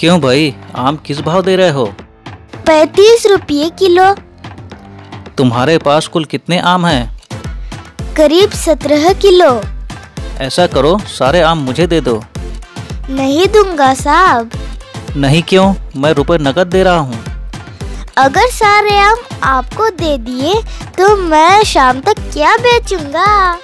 क्यों भाई? आम किस भाव दे रहे हो? पैतीस रुपये किलो। तुम्हारे पास कुल कितने आम हैं? करीब सत्रह किलो। ऐसा करो सारे आम मुझे दे दो। नहीं दूँगा साहब। नहीं क्यों? मैं रुपए नकद दे रहा हूँ। अगर सारे आम आपको दे दिए तो मैं शाम तक क्या बेचूँगा?